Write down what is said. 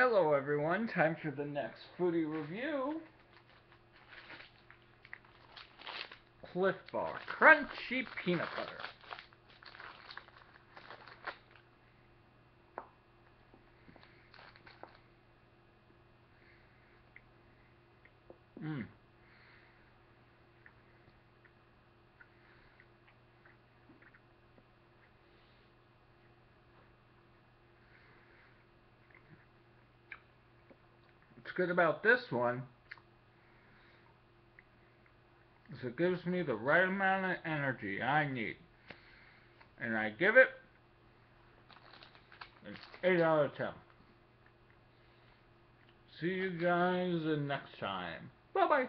Hello everyone, time for the next foodie review. Clif Bar Crunchy Peanut Butter. Mmm. Good about this one is it gives me the right amount of energy I need. And I give it an 8 out of 10. See you guys next time. Bye bye.